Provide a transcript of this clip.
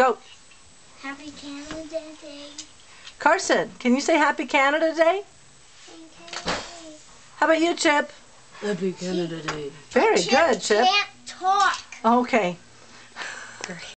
Go. Happy Canada Day. Carson, can you say Happy Canada Day? How about you, Chip? Happy Canada Day. Very Chip good, Chip. can't talk. Okay.